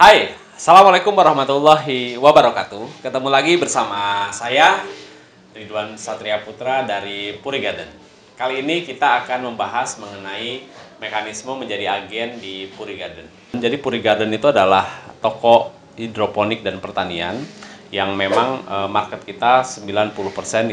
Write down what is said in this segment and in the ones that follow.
Hai, Assalamualaikum warahmatullahi wabarakatuh. Ketemu lagi bersama saya, Ridwan Satria Putra dari Puri Garden. Kali ini kita akan membahas mengenai mekanisme menjadi agen di Puri Garden. Jadi Puri Garden itu adalah toko hidroponik dan pertanian yang memang eh, market kita 90%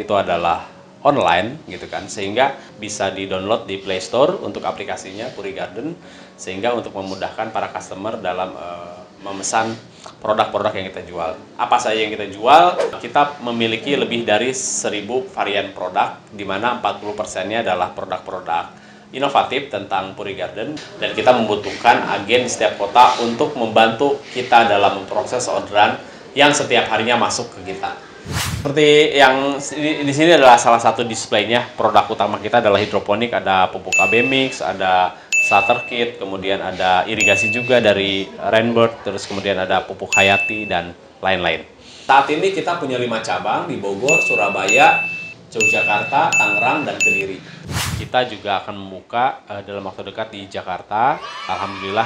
itu adalah online gitu kan sehingga bisa di-download di Play Store untuk aplikasinya Puri Garden sehingga untuk memudahkan para customer dalam uh, memesan produk-produk yang kita jual. Apa saja yang kita jual? Kita memiliki lebih dari 1000 varian produk di mana 40%-nya adalah produk-produk inovatif tentang Puri Garden dan kita membutuhkan agen di setiap kota untuk membantu kita dalam memproses orderan yang setiap harinya masuk ke kita. Seperti yang di, sini adalah salah satu displaynya produk utama kita adalah hidroponik, ada pupuk AB mix, ada starter kit, kemudian ada irigasi juga dari Rainbird, terus kemudian ada pupuk Hayati dan lain-lain. Saat ini kita punya lima cabang di Bogor, Surabaya, Yogyakarta, Tangerang, dan Kediri. Kita juga akan membuka uh, dalam waktu dekat di Jakarta. Alhamdulillah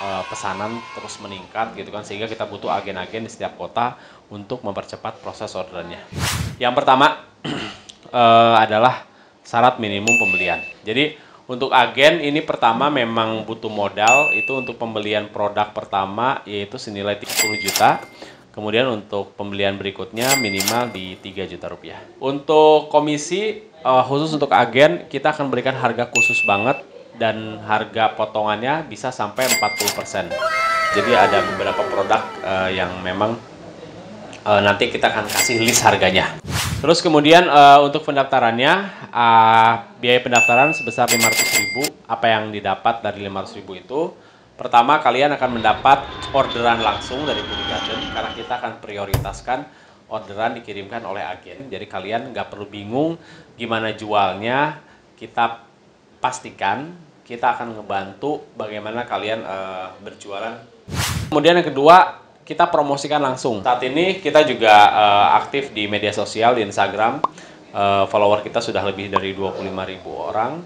uh, pesanan terus meningkat gitu kan sehingga kita butuh agen-agen di setiap kota untuk mempercepat proses orderannya. Yang pertama uh, adalah syarat minimum pembelian. Jadi untuk agen ini pertama memang butuh modal itu untuk pembelian produk pertama yaitu senilai 30 juta. Kemudian untuk pembelian berikutnya minimal di 3 juta rupiah. Untuk komisi uh, khusus untuk agen kita akan berikan harga khusus banget dan harga potongannya bisa sampai 40%. Jadi ada beberapa produk uh, yang memang uh, nanti kita akan kasih list harganya. Terus kemudian uh, untuk pendaftarannya uh, biaya pendaftaran sebesar 500.000. Apa yang didapat dari 500.000 itu? Pertama kalian akan mendapat orderan langsung dari Budi Garden karena kita akan prioritaskan orderan dikirimkan oleh agen. Jadi kalian nggak perlu bingung gimana jualnya. Kita pastikan kita akan ngebantu bagaimana kalian uh, berjualan. Kemudian yang kedua kita promosikan langsung. Saat ini kita juga uh, aktif di media sosial di Instagram. Uh, follower kita sudah lebih dari 25.000 orang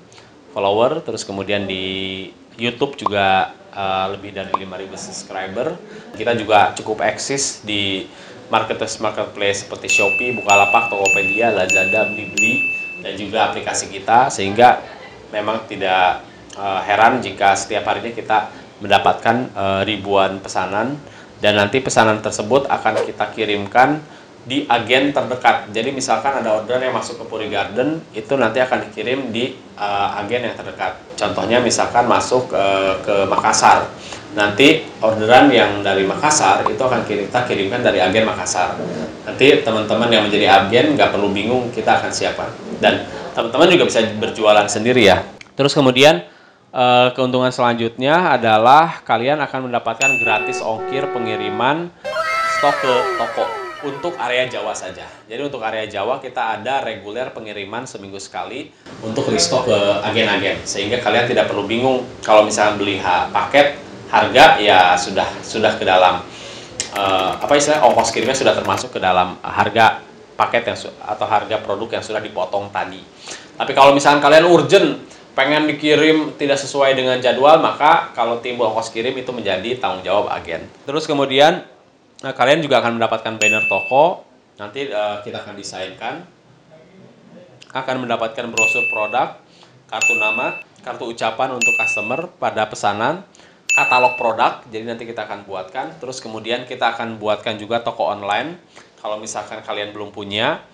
follower. Terus kemudian di YouTube juga uh, lebih dari 5.000 subscriber. Kita juga cukup eksis di marketplace marketplace seperti Shopee, Bukalapak, Tokopedia, Lazada, Blibli dan juga aplikasi kita sehingga memang tidak uh, heran jika setiap harinya kita mendapatkan uh, ribuan pesanan dan nanti pesanan tersebut akan kita kirimkan di agen terdekat. Jadi misalkan ada orderan yang masuk ke Puri Garden, itu nanti akan dikirim di uh, agen yang terdekat. Contohnya misalkan masuk uh, ke Makassar. Nanti orderan yang dari Makassar itu akan kita kirimkan dari agen Makassar. Nanti teman-teman yang menjadi agen nggak perlu bingung, kita akan siapkan. Dan teman-teman juga bisa berjualan sendiri ya. Terus kemudian uh, keuntungan selanjutnya adalah kalian akan mendapatkan gratis ongkir pengiriman stok ke toko untuk area Jawa saja. Jadi untuk area Jawa kita ada reguler pengiriman seminggu sekali untuk restock ke agen-agen sehingga kalian tidak perlu bingung kalau misalnya beli paket harga ya sudah sudah ke dalam uh, apa istilah ongkos kirimnya sudah termasuk ke dalam harga paket yang atau harga produk yang sudah dipotong tadi. Tapi kalau misalnya kalian urgent pengen dikirim tidak sesuai dengan jadwal, maka kalau timbul ongkos kirim itu menjadi tanggung jawab agen. Terus kemudian nah, kalian juga akan mendapatkan banner toko, nanti uh, kita akan desainkan, akan mendapatkan brosur produk, kartu nama, kartu ucapan untuk customer pada pesanan, katalog produk, jadi nanti kita akan buatkan, terus kemudian kita akan buatkan juga toko online, kalau misalkan kalian belum punya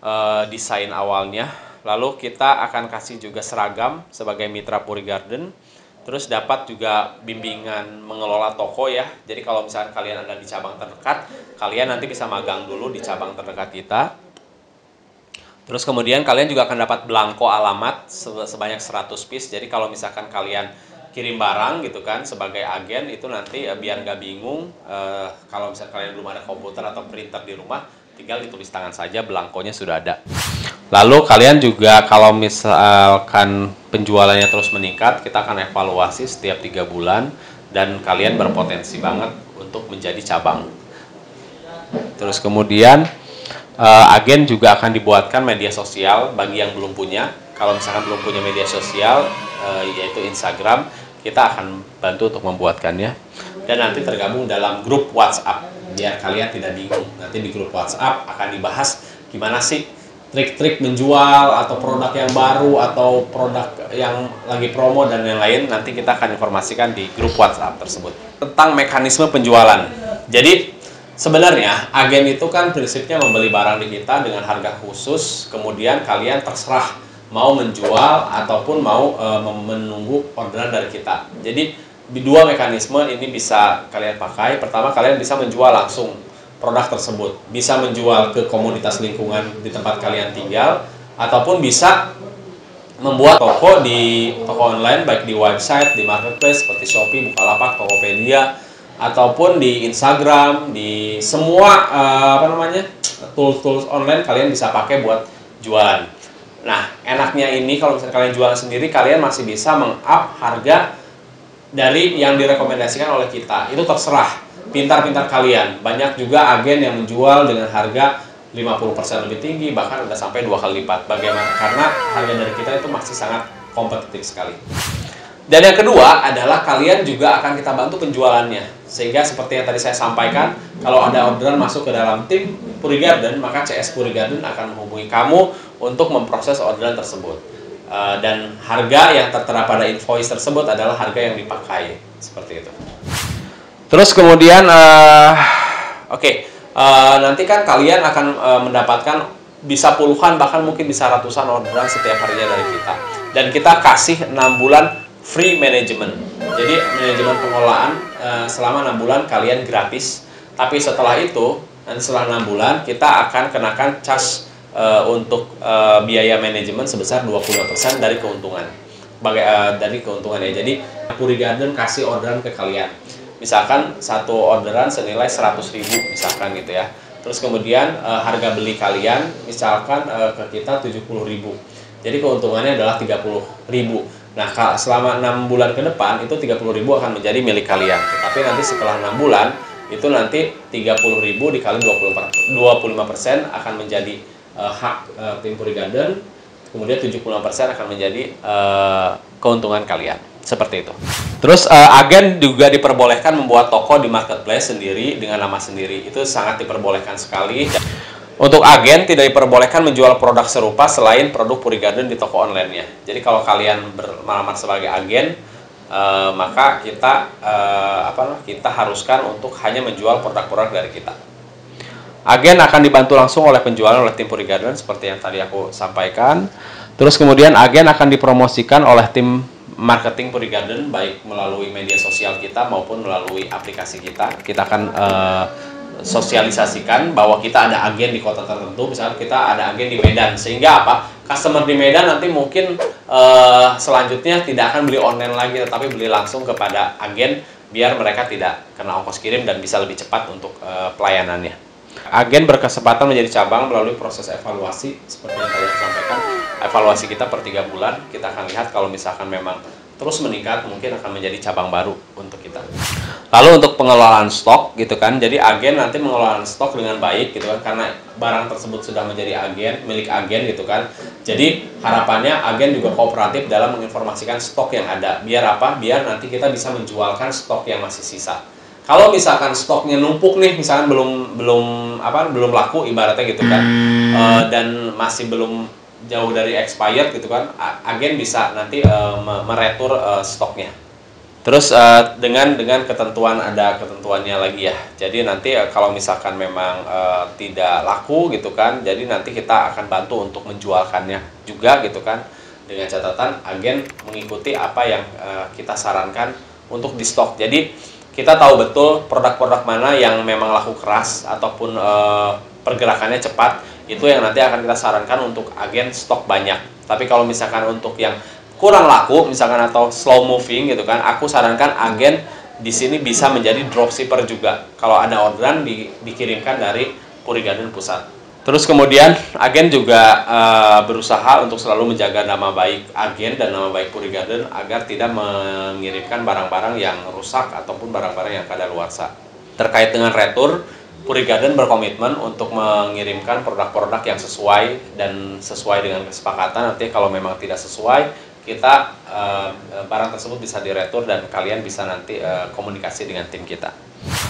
uh, desain awalnya, Lalu kita akan kasih juga seragam sebagai mitra Puri Garden. Terus dapat juga bimbingan mengelola toko ya. Jadi kalau misalnya kalian ada di cabang terdekat, kalian nanti bisa magang dulu di cabang terdekat kita. Terus kemudian kalian juga akan dapat belangko alamat sebanyak 100 piece. Jadi kalau misalkan kalian kirim barang gitu kan sebagai agen itu nanti eh, biar nggak bingung eh, kalau misalnya kalian belum ada komputer atau printer di rumah tinggal ditulis tangan saja belangkonya sudah ada. Lalu kalian juga kalau misalkan penjualannya terus meningkat, kita akan evaluasi setiap tiga bulan dan kalian berpotensi banget untuk menjadi cabang. Terus kemudian uh, agen juga akan dibuatkan media sosial bagi yang belum punya. Kalau misalkan belum punya media sosial, uh, yaitu Instagram, kita akan bantu untuk membuatkannya. dan nanti tergabung dalam grup WhatsApp biar kalian tidak bingung. Nanti di grup WhatsApp akan dibahas gimana sih trik-trik menjual atau produk yang baru atau produk yang lagi promo dan yang lain nanti kita akan informasikan di grup WhatsApp tersebut tentang mekanisme penjualan. Jadi sebenarnya agen itu kan prinsipnya membeli barang di kita dengan harga khusus, kemudian kalian terserah mau menjual ataupun mau e, menunggu orderan dari kita. Jadi di dua mekanisme ini bisa kalian pakai. Pertama kalian bisa menjual langsung produk tersebut. Bisa menjual ke komunitas lingkungan di tempat kalian tinggal, ataupun bisa membuat toko di toko online, baik di website, di marketplace seperti Shopee, Bukalapak, Tokopedia, ataupun di Instagram, di semua uh, apa namanya tools-tools online kalian bisa pakai buat jualan. Nah, enaknya ini kalau misalnya kalian jualan sendiri, kalian masih bisa meng-up harga dari yang direkomendasikan oleh kita. Itu terserah pintar-pintar kalian. Banyak juga agen yang menjual dengan harga 50% lebih tinggi, bahkan ada sampai dua kali lipat. Bagaimana? Karena harga dari kita itu masih sangat kompetitif sekali. Dan yang kedua adalah kalian juga akan kita bantu penjualannya. Sehingga seperti yang tadi saya sampaikan, kalau ada orderan masuk ke dalam tim Puri Garden, maka CS Puri Garden akan menghubungi kamu untuk memproses orderan tersebut. Eh, dan harga yang tertera pada invoice tersebut adalah harga yang dipakai. Seperti itu. Terus kemudian, uh, oke, okay, uh, eh, nanti kan kalian akan uh, mendapatkan bisa puluhan bahkan mungkin bisa ratusan orderan setiap harinya dari kita. Dan kita kasih 6 bulan free management. Jadi manajemen pengelolaan uh, selama 6 bulan kalian gratis. Tapi setelah itu, dan setelah 6 bulan kita akan kenakan charge uh, untuk uh, biaya manajemen sebesar 25% dari keuntungan. Bagai, uh, dari keuntungannya. Jadi Puri Garden kasih orderan ke kalian. Misalkan satu orderan senilai 100 ribu misalkan gitu ya. Terus kemudian e, harga beli kalian misalkan e, ke kita 70 ribu. Jadi keuntungannya adalah 30 ribu. Nah selama enam bulan ke depan itu 30 ribu akan menjadi milik kalian. Tapi nanti setelah enam bulan itu nanti 30 ribu dikali 20, 25 persen akan menjadi e, hak e, tim Puri Garden kemudian 75 persen akan menjadi e, keuntungan kalian seperti itu. Terus uh, agen juga diperbolehkan membuat toko di marketplace sendiri dengan nama sendiri. Itu sangat diperbolehkan sekali. Untuk agen tidak diperbolehkan menjual produk serupa selain produk Puri Garden di toko online-nya. Jadi kalau kalian bermalamar sebagai agen, uh, maka kita uh, apa kita haruskan untuk hanya menjual produk-produk dari kita. Agen akan dibantu langsung oleh penjualan oleh tim Puri Garden seperti yang tadi aku sampaikan. Terus kemudian agen akan dipromosikan oleh tim marketing Puri Garden baik melalui media sosial kita maupun melalui aplikasi kita. Kita akan uh, sosialisasikan bahwa kita ada agen di kota tertentu, misalnya kita ada agen di Medan, sehingga apa? Customer di Medan nanti mungkin uh, selanjutnya tidak akan beli online lagi, tetapi beli langsung kepada agen biar mereka tidak kena ongkos kirim dan bisa lebih cepat untuk uh, pelayanannya. Agen berkesempatan menjadi cabang melalui proses evaluasi seperti yang tadi sampaikan evaluasi kita per tiga bulan kita akan lihat kalau misalkan memang terus meningkat mungkin akan menjadi cabang baru untuk kita. Lalu untuk pengelolaan stok gitu kan, jadi agen nanti mengelola stok dengan baik gitu kan, karena barang tersebut sudah menjadi agen milik agen gitu kan. Jadi harapannya agen juga kooperatif dalam menginformasikan stok yang ada. Biar apa? Biar nanti kita bisa menjualkan stok yang masih sisa. Kalau misalkan stoknya numpuk nih, misalkan belum belum apa belum laku ibaratnya gitu kan, uh, dan masih belum jauh dari expired gitu kan agen bisa nanti uh, meretur uh, stoknya. Terus uh, dengan dengan ketentuan ada ketentuannya lagi ya. Jadi nanti uh, kalau misalkan memang uh, tidak laku gitu kan jadi nanti kita akan bantu untuk menjualkannya juga gitu kan. Dengan catatan agen mengikuti apa yang uh, kita sarankan untuk di stok. Jadi kita tahu betul produk-produk mana yang memang laku keras ataupun uh, pergerakannya cepat. Itu yang nanti akan kita sarankan untuk agen stok banyak. Tapi kalau misalkan untuk yang kurang laku misalkan atau slow moving gitu kan aku sarankan agen di sini bisa menjadi dropshipper juga. Kalau ada orderan di, dikirimkan dari Puri Garden pusat terus kemudian agen juga uh, berusaha untuk selalu menjaga nama baik agen dan nama baik Puri Garden agar tidak mengirimkan barang-barang yang rusak ataupun barang-barang yang kadaluarsa terkait dengan retur Puri Garden berkomitmen untuk mengirimkan produk-produk yang sesuai dan sesuai dengan kesepakatan. Nanti kalau memang tidak sesuai, kita uh, barang tersebut bisa diretur dan kalian bisa nanti uh, komunikasi dengan tim kita.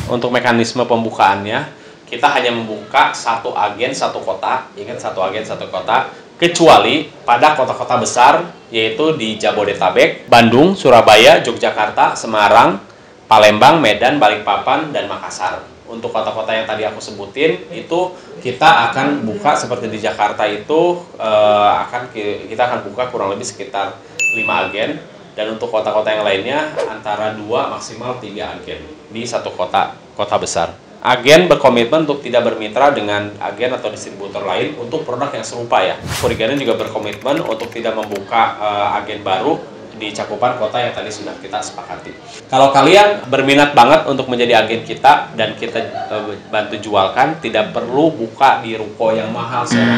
Untuk mekanisme pembukaannya, kita hanya membuka satu agen satu kota, ingat satu agen satu kota, kecuali pada kota-kota besar yaitu di Jabodetabek, Bandung, Surabaya, Yogyakarta, Semarang, Palembang, Medan, Balikpapan, dan Makassar. Untuk kota-kota yang tadi aku sebutin itu kita akan buka seperti di Jakarta itu uh, akan kita akan buka kurang lebih sekitar 5 agen dan untuk kota-kota yang lainnya antara 2 maksimal 3 agen di satu kota kota besar. Agen berkomitmen untuk tidak bermitra dengan agen atau distributor lain untuk produk yang serupa ya. Puriganen juga berkomitmen untuk tidak membuka uh, agen baru di cakupan kota yang tadi sudah kita sepakati. Kalau kalian berminat banget untuk menjadi agen kita dan kita uh, bantu jualkan, tidak perlu buka di ruko yang mahal segala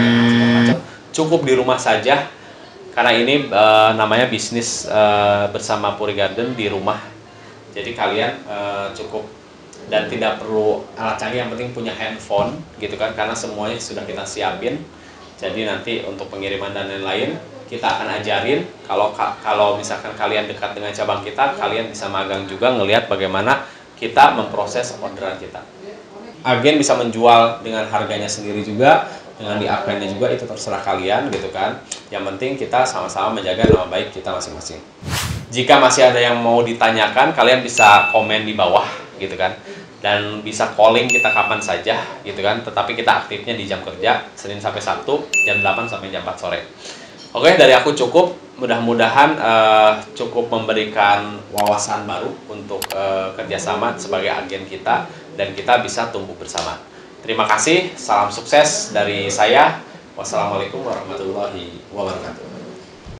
Cukup di rumah saja karena ini uh, namanya bisnis uh, bersama Puri Garden di rumah. Jadi kalian uh, cukup dan tidak perlu alat canggih yang penting punya handphone gitu kan karena semuanya sudah kita siapin. Jadi nanti untuk pengiriman dan lain-lain kita akan ajarin. Kalau kalau misalkan kalian dekat dengan cabang kita kalian bisa magang juga ngelihat bagaimana kita memproses orderan kita. Agen bisa menjual dengan harganya sendiri juga dengan di agennya juga itu terserah kalian gitu kan. Yang penting kita sama-sama menjaga nama baik kita masing-masing. Jika masih ada yang mau ditanyakan kalian bisa komen di bawah gitu kan dan bisa calling kita kapan saja gitu kan tetapi kita aktifnya di jam kerja Senin sampai Sabtu jam 8 sampai jam 4 sore Oke, dari aku cukup. Mudah-mudahan uh, cukup memberikan wawasan baru untuk uh, kerjasama sebagai agen kita dan kita bisa tumbuh bersama. Terima kasih, salam sukses dari saya. Wassalamualaikum warahmatullahi wabarakatuh.